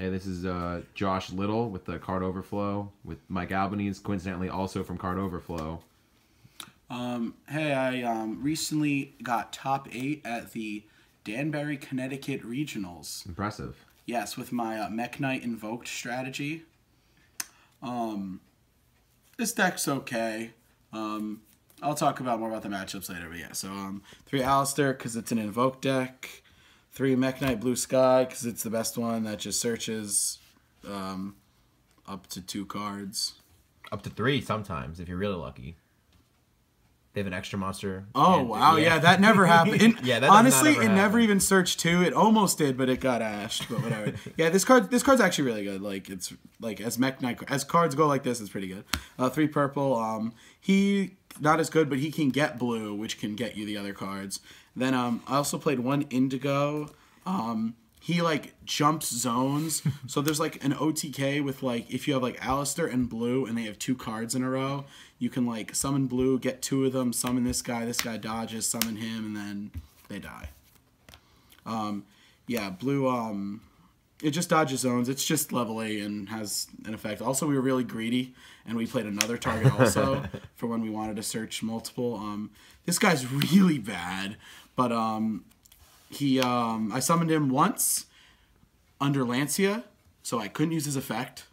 Hey, this is uh, Josh Little with the Card Overflow with Mike Albanese, coincidentally also from Card Overflow. Um, hey, I um, recently got top eight at the Danbury, Connecticut Regionals. Impressive. Yes, with my uh, Mekk-Knight Invoked strategy. Um, this deck's okay. Um, I'll talk about more about the matchups later, but yeah. So um, three Aleister because it's an Invoke deck. Three Mekk-Knight Blue Sky because it's the best one that just searches um, up to two cards. Up to three sometimes if you're really lucky. They have an extra monster. Oh and- wow, yeah. that never happened. It- Yeah, that honestly, it never even searched two. It almost did, but it got ashed. But whatever. yeah, this card, this card's actually really good. Like it's like as Mekk-Knight, as cards go like this, it's pretty good. Uh, three purple. Um, he not as good, but he can get blue, which can get you the other cards. Then um, I also played one indigo. Um, he like jumps zones. so there's like an OTK with like if you have like Aleister and blue and they have two cards in a row, you can like summon blue, get two of them, summon this guy, this guy dodges, summon him, and then they die. Um, yeah, blue. Um, it just dodges zones. It's just level eight and has an effect. Also, we were really greedy and we played another target also for when we wanted to search multiple. Um, this guy's really bad, but um, he um, I summoned him once under Lancea, so I couldn't use his effect,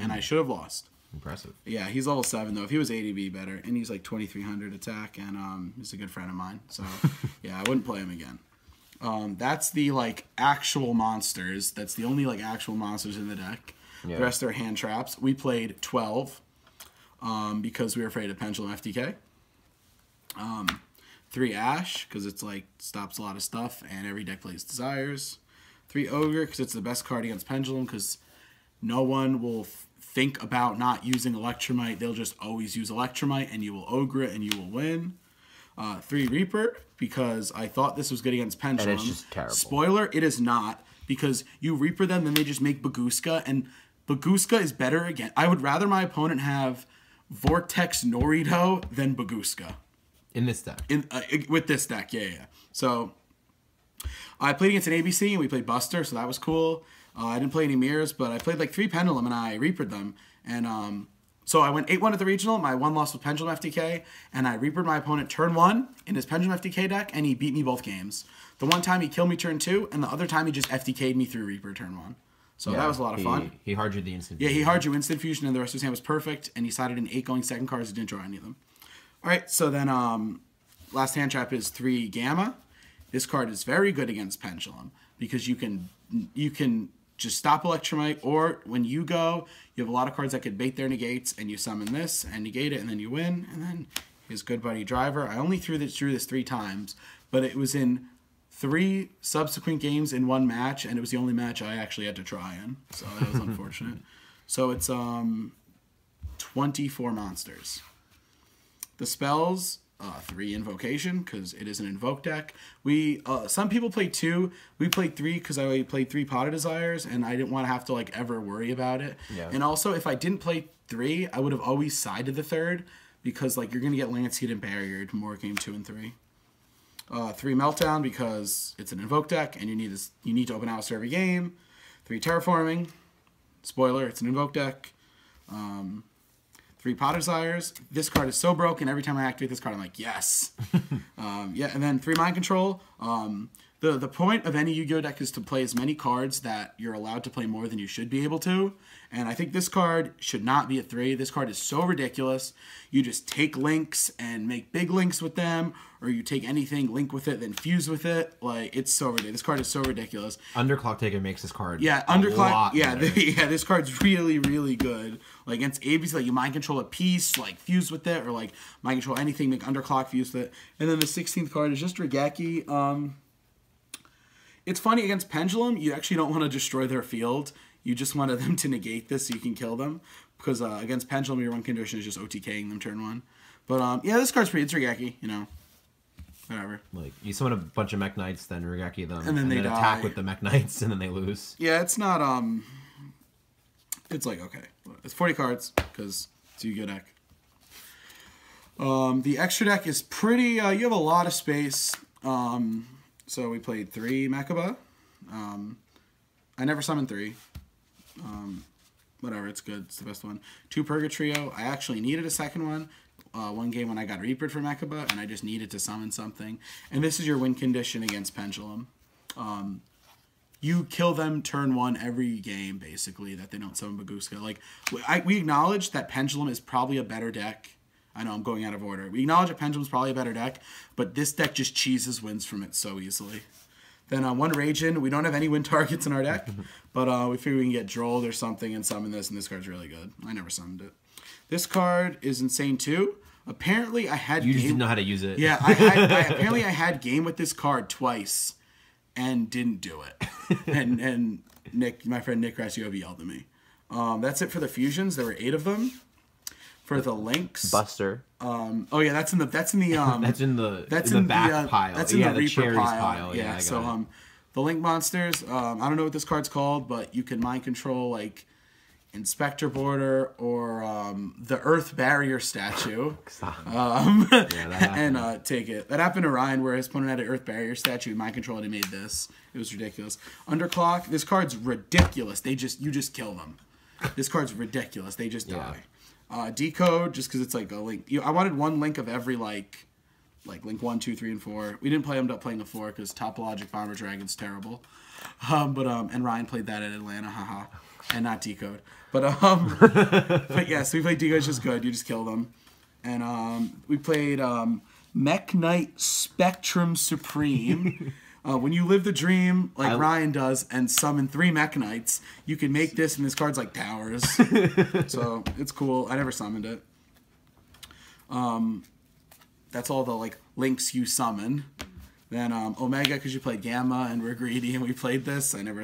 and I should have lost. Impressive. Yeah, he's level seven though. If he was AD, be better, and he's like twenty three hundred attack, and um, he's a good friend of mine. So yeah, I wouldn't play him again. Um, that's the like actual monsters. That's the only like actual monsters in the deck. Yeah. The rest are hand traps. We played twelve, um, because we were afraid of Pendulum FTK. Um, three Ash because it's like stops a lot of stuff, and every deck plays Desires. Three Ogre because it's the best card against Pendulum because no one will think about not using Electrumite. They'll just always use Electrumite, and you will Ogre it, and you will win. Uh, three Reaper because I thought this was good against Pendulum. And it's just terrible. Spoiler: it is not because you Reaper them, then they just make Bagooska, and Bagooska is better again. I would rather my opponent have Vortex Norito than Bagooska In this deck. in uh, with this deck. Yeah, yeah. yeah. So I played against an ABC and we played Buster, so that was cool. Uh, I didn't play any mirrors, but I played like three Pendulum and I reapered them. And um, so I went 8 1 at the regional. My one loss was Pendulum FTK, and I reapered my opponent turn one in his Pendulum FTK deck, and he beat me both games. The one time he killed me turn two, and the other time he just FTK'd me through Reaper turn one. So that was a lot of he, fun. He hard you the instant. Yeah, he hard you instant fusion, and the rest of his hand was perfect. And he sided in eight going second cards. He didn't draw any of them. All right, so then um, last hand trap is three gamma. This card is very good against pendulum because you can you can just stop electrumite, or when you go, you have a lot of cards that could bait their negates, and you summon this and negate it, and then you win. And then his good buddy driver. I only threw this drew this three times, but it was in three subsequent games in one match, and it was the only match I actually had to try in. So that was unfortunate. So it's um, 24 monsters. The spells, uh, three invocation because it is an invoke deck. We uh, some people play two. We played three because I played three pot of desires, and I didn't want to have to like ever worry about it. Yeah. And also, if I didn't play three, I would have always sided the third because like you're gonna get Lancet and Barriered more game two and three. Uh, three meltdown because it's an invoke deck and you need this you need to open house every game. Three terraforming. Spoiler, it's an invoke deck. Um, three pot desires. This card is so broken. Every time I activate this card, I'm like, yes. um, yeah, and then three mind control. Um, the the point of any Yu-Gi-Oh deck is to play as many cards that you're allowed to play more than you should be able to. And I think this card should not be a three. This card is so ridiculous. You just take links and make big links with them, or you take anything, link with it, then fuse with it. Like it's so ridiculous. This card is so ridiculous. Underclock Taker makes this card. Yeah, a underclock. lot Yeah, better. yeah. This card's really, really good. Like against ABC, like you mind control a piece, like fuse with it, or like mind control anything, make underclock fuse with it. And then the 16th card is just Raigeki. Um, it's funny against Pendulum. You actually don't want to destroy their field. You just wanted them to negate this so you can kill them. Because uh, against Pendulum, your one condition is just OTKing them turn one. But um, yeah, this card's pretty. It's Raigeki, you know. Whatever. Like you summon a bunch of Mekk-Knights, then Raigeki them, And then they attack die. with the Mekk-Knights, and then they lose. Yeah, it's not um. It's like okay, it's forty cards because it's a Yu-Gi-Oh deck. Um, the extra deck is pretty. Uh, you have a lot of space. Um, so we played three Mechaba. Um, I never summoned three. Um, whatever, it's good. It's the best one. Two Purgatrio. I actually needed a second one. Uh, one game when I got Reapered for Mechaba, and I just needed to summon something. And this is your win condition against Pendulum. Um, you kill them turn one every game, basically, that they don't summon Bagooska. Like, I, we acknowledge that Pendulum is probably a better deck. I know I'm going out of order. We acknowledge that Pendulum's probably a better deck, but this deck just cheeses wins from it so easily. Then uh, one Raidjin. We don't have any win targets in our deck, but uh, we figure we can get Drolled or something and summon this, and this card's really good. I never summoned it. This card is insane too. Apparently, I had You just game- didn't know how to use it. yeah, I, had, I apparently I had game with this card twice, and didn't do it. And and Nick, my friend Nick Rasiovi yelled at me. Um, that's it for the fusions. There were eight of them. For the links, Buster. um, oh yeah, that's in the that's in the um That's in the that's in in the back uh, pile. That's in yeah, the, Reaper cherries pile. Yeah, Yeah. So it. um, the link monsters. Um, I don't know what this card's called, but you can mind control like Inspector Boarder or um, the Earth Barrier statue. um, that and uh, take it. That happened to Ryan, where his opponent had an Earth Barrier statue. Mind control, and he made this. It was ridiculous. Underclock. This card's ridiculous. They just you just kill them. This card's ridiculous. They just Yeah. die. Uh, decode, just because it's like a link. You, I wanted one link of every like, like link one, two, three, and four. We didn't play end up playing the four because Topologic Bomber Dragon's terrible. Um, but um, and Ryan played that at Atlanta, haha, and not decode. But um, but yes, we played decode. Just good. You just kill them, and um, we played um, Mekk-Knight Spectrum Supreme. Uh, when you live the dream like I- Ryan does and summon three Mekk-Knights, you can make this, and this card's like towers. so it's cool. I never summoned it. Um, that's all the like links you summon. Then um, Omega because you played Gamma and we're greedy and we played this. I never,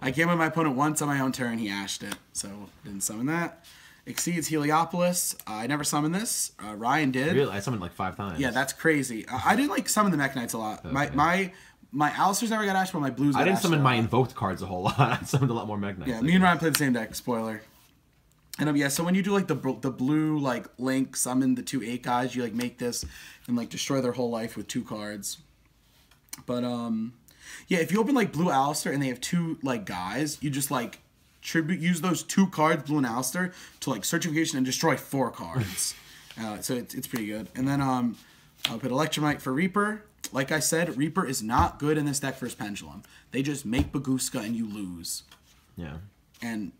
I gamma my opponent once on my own turn. He ashed it, so didn't summon that. Exceeds Heliopolis. Uh, I never summoned this. Uh, Ryan did. Really, I summoned like five times. Yeah, that's crazy. I, I didn't like summon the Mekk-Knights a lot. Okay. my my Aleisters never got ashed, but my Blues. Got I didn't ashed summon my invoked cards a whole lot. I summoned a lot more Mekk-Knights. Yeah, me and Ryan played the same deck. Spoiler. And um, yeah, so when you do like the the blue like link summon the two eight guys, you like make this and like destroy their whole life with two cards. But um, yeah, if you open like blue Aleister and they have two like guys, you just like tribute use those two cards, blue and Aleister, to like certification and destroy four cards. uh, so it's, it's pretty good. And then um, I'll put Electrumite for Reaper. Like I said, Reaper is not good in this deck versus Pendulum. They just make Bagooska and you lose Yeah. and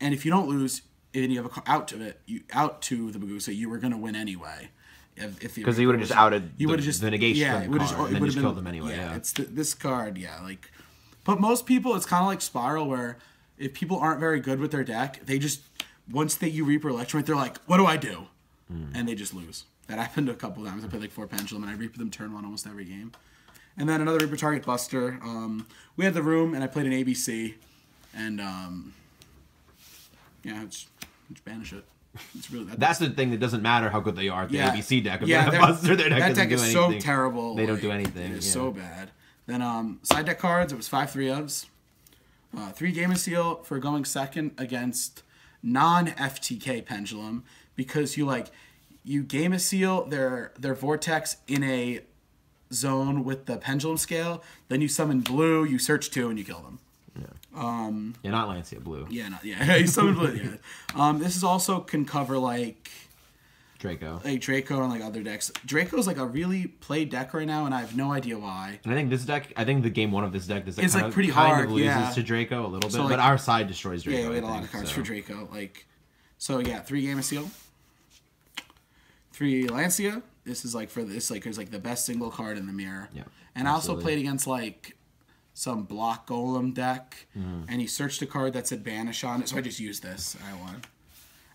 and if you don't lose and you have a out to it, you out to the Baguska, you were gonna win anyway. If, if Because he would've just outed you would have just the negation yeah, it the would've card, it and then just killed them anyway, yeah. it's the, this card, yeah. Like, but most people, it's kind of like Spiral, where if people aren't very good with their deck, they just once they you Reaper Electrumite, they're like, "What do I do?" Hmm. And they just lose. That happened a couple times. I played like four Pendulum, and I Reaper them turn one almost every game. And then another Reaper Target Buster. Um, we had the room, and I played an ABC, and um, yeah, it's, it's banish it. It's really that, That's the thing that doesn't matter how good they are at the yeah. ABC deck. If yeah, they Buster, their deck that deck is anything. so terrible. They don't do anything, It is yeah. so bad. Then um, side deck cards. It was five three ofs. Uh, three Gameciel for going second against non FTK pendulum because you like you Gameciel their their vortex in a zone with the pendulum scale. Then you summon blue. You search two and you kill them. Yeah, Yeah, not Lancea Blue. Yeah, not yeah. you summon blue. Yeah. Um, this is also can cover like Draco. like Draco and like other decks. Draco's like a really played deck right now, and I have no idea why. And I think this deck, I think the game one of this deck, this deck It's, like, of- pretty kind hard, of loses yeah. to Draco a little bit, So, like- but our side destroys Draco. Yeah, we had a lot think, of cards so. for Draco. Like, so yeah, three Gameciel, three Lancea. This is like for this like is like the best single card in the mirror. Yeah, and I also played against like some block golem deck, Mm-hmm. and he searched a card that said banish on it, so I just used this. I won.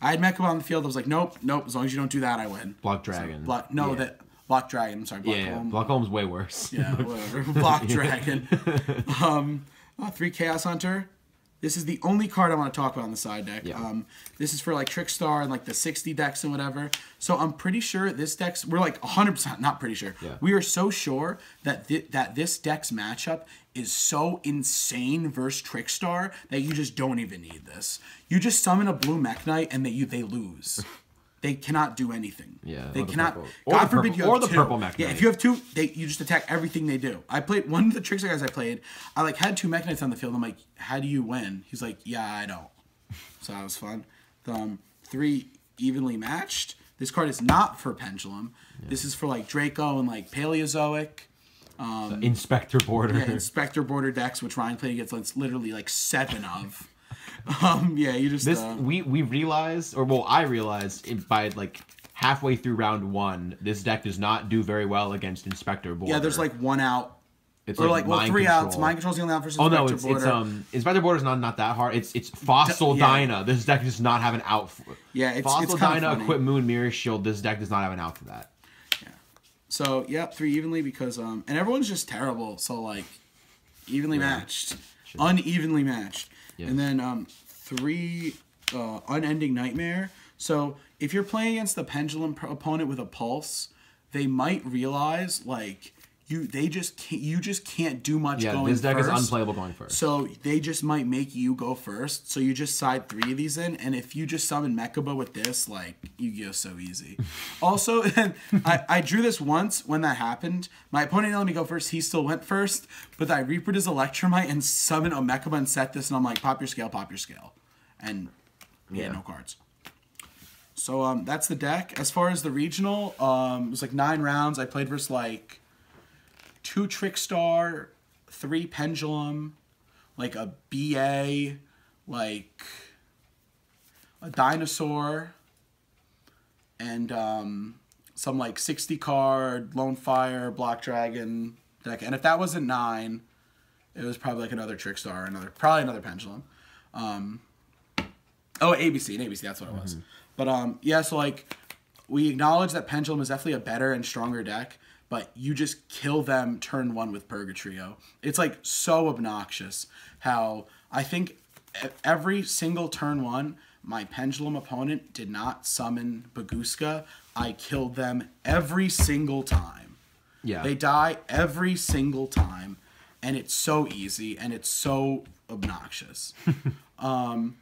I had Mechaba on the field. I was like, nope, nope. As long as you don't do that, I win. Block Dragon. Block no Yeah. that block dragon. I'm sorry, block Yeah, golem. Block Golem way worse. Yeah, whatever. Block Dragon. Um, uh, three Chaos Hunter. This is the only card I want to talk about on the side deck. Yeah. Um, this is for like Trickstar and like the 60 decks and whatever. So I'm pretty sure this deck's, we're like 100% not pretty sure. Yeah. We are so sure that thi- that this deck's matchup is so insane versus Trickstar that you just don't even need this. You just summon a blue Mekk-Knight and they, you, they lose. They cannot do anything. Yeah, they or the cannot. God the forbid purple- you have or the two. purple Mech Yeah, if you have two, they you just attack everything they do. I played one of the tricks guys I played. I like had two Mekk-Knights on the field. I'm like, how do you win? He's like, yeah, I don't. so that was fun. Um, three evenly matched. This card is not for Pendulum. This is for like Draco and like Paleozoic. Inspector Boarder. Yeah, Inspector Boarder decks, which Ryan played against like, literally like seven of. Um, yeah, you just This uh, we we realized, or well, I realized it by like halfway through round one, this deck does not do very well against Inspector Boarder. yeah. There's like one out, it's or like well three Control. outs. Mind Control's the only out versus Oh Inspector no, it's, Border. it's um Inspector Boarder's not not that hard. It's it's Fossil yeah. Dyna. This deck does not have an out. For, Yeah, it's- Fossil it's Dyna. Equip Moon, Mirror Shield. This deck does not have an out for that. Yeah. So yep, three evenly because um, and everyone's just terrible. So like, evenly matched, unevenly matched, Yeah. and then um, three uh, unending nightmare. So if you're playing against the pendulum opponent with a pulse, they might realize like you they just can't you just can't do much. Yeah, going this deck is first. unplayable going first. So they just might make you go first. So you just side three of these in, and if you just summon Mechaba with this, like you go so easy. also, I, I drew this once when that happened. My opponent didn't let me go first. He still went first, but I reapered his Electrumite and summoned a Mechaba and set this, and I'm like, pop your scale, pop your scale, and yeah, Yeah. no cards. So um, that's the deck. As far as the regional, um, it was like nine rounds. I played versus like two Trickstar, three Pendulum, like a BA, like a dinosaur, and um, some like 60 card Lone Fire, Block Dragon deck. And if that wasn't nine, it was probably like another Trickstar, another probably another Pendulum. Um, oh, ABC, and ABC, that's what it was. But um, yeah, so like we acknowledge that Pendulum is definitely a better and stronger deck, but you just kill them turn one with Purgatrio. It's like so obnoxious how I think every single turn one, my Pendulum opponent did not summon Bagooska. I killed them every single time. Yeah, They die every single time, and it's so easy and it's so obnoxious. um,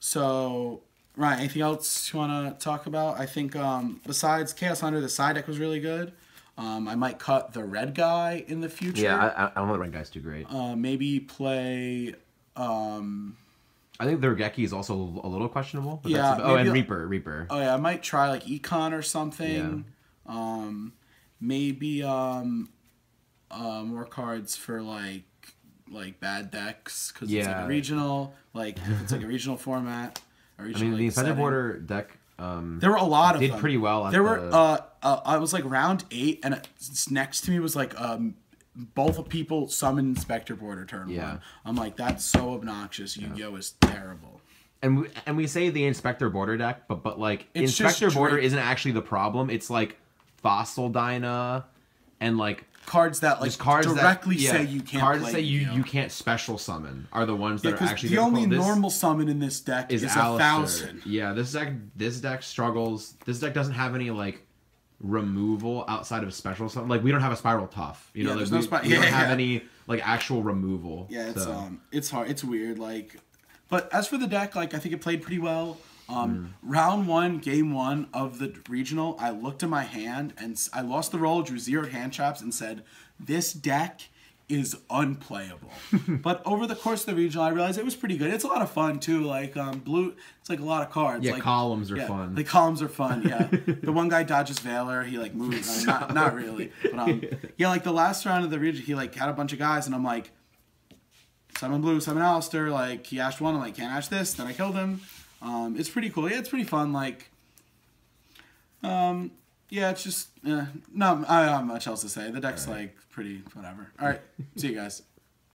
so, right, anything else you want to talk about? I think um, besides Chaos Hunter, the side deck was really good. Um, I might cut the red guy in the future. yeah. I, I, I don't know the red guy's too great. uh, maybe play. Um, I think the Raigeki is also a little questionable. But Yeah, that's, oh, and Reaper, Reaper. oh yeah, I might try like Econ or something. Um, maybe um, uh, more cards for like like bad decks because it's like a regional. Like if it's like a regional format. A I regional, mean, the like, Inspector setting. Border deck. Um, There were a lot of did them. pretty well there were the- uh, uh I was like round eight, and next to me was like um both people summon Inspector Boarder turn Yeah. one. I'm like that's so obnoxious. Yu-Gi-Oh is terrible. and we, and we say the Inspector Boarder deck, but but like It's Inspector Boarder isn't actually the problem. It's like Fossil Dyna, and like Cards that like cards directly that, yeah, say you can't cards play that say you Yu-Gi-Oh. you can't special summon are the ones Yeah, that are actually the only. This normal summon in this deck is, is a thousand. Yeah, this deck this deck struggles. This deck doesn't have any like removal outside of special summon. Like we don't have a spiral tough. You know, Yeah, like, there's no we, spi- we don't yeah, have yeah. any like actual removal. Yeah, it's so. um, it's hard. It's weird. Like, but as for the deck, like I think it played pretty well. Um, Mm. round one, game one of the regional, I looked at my hand and I lost the roll, drew zero hand traps, and said, "This deck is unplayable." but over the course of the regional, I realized it was pretty good. It's a lot of fun too. Like um, blue, it's like a lot of cards. Yeah, like, columns are yeah, fun. The columns are fun. Yeah, the one guy dodges Valor. He like moves. not, not really, but um, yeah, like the last round of the region, he like had a bunch of guys, and I'm like. Summon Blue, Summon Aleister, like he ashed one, I'm like, can't ash this, then I killed him. Um, it's pretty cool. Yeah, it's pretty fun. Like, um, yeah, it's just, uh, no, I don't have much else to say. The deck's like pretty whatever. All right, see you guys.